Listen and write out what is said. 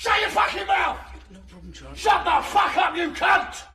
Shut your fucking mouth! No problem, Charlie. Shut the fuck up, you cunt!